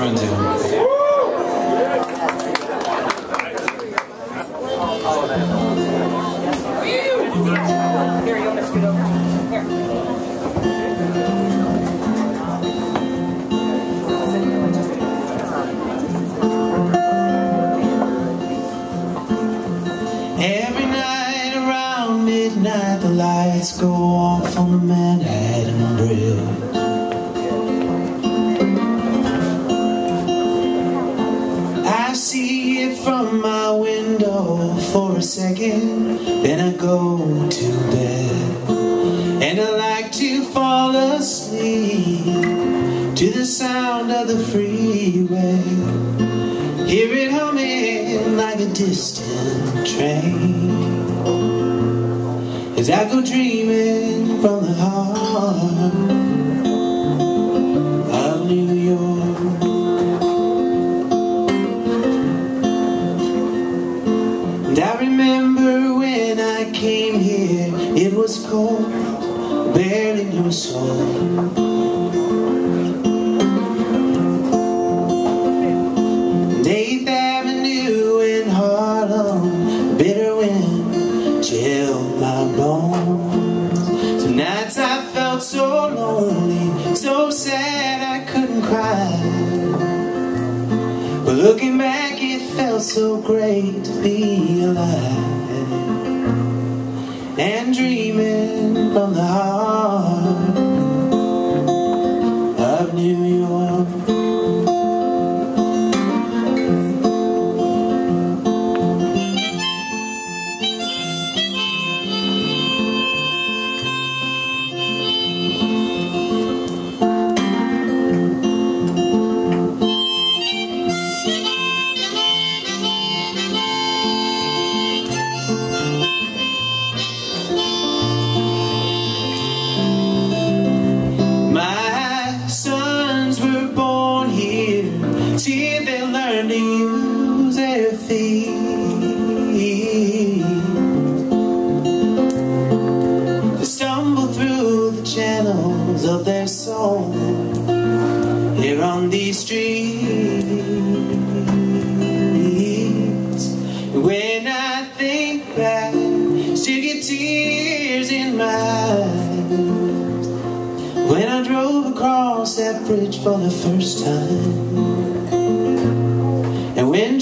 Too. Every night around midnight the lights go off on the Manhattan Bridge from my window for a second Then I go to bed. And I like to fall asleep To the sound of the freeway. Hear it humming like a distant train. As I go dreaming from the Came here It was cold, knew a soul. 8th Avenue in Harlem Bitter wind chilled my bones. Some nights I felt so lonely So sad I couldn't cry. But looking back it felt so great to be alive And dreaming from the heart feet To stumble through the channels of their soul Here on these streets. When I think back Still get tears in my eyes. When I drove across that bridge for the first time. And when